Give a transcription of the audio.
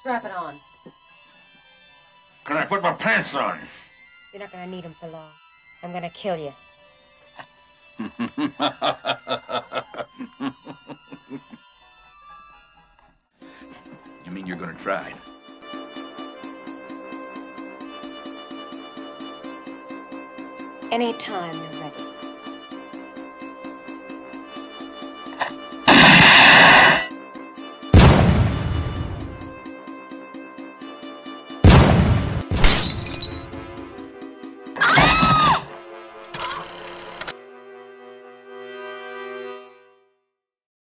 Strap it on. Can I put my pants on? You're not gonna need them for long. I'm gonna kill you. You mean you're gonna try? Anytime you're ready.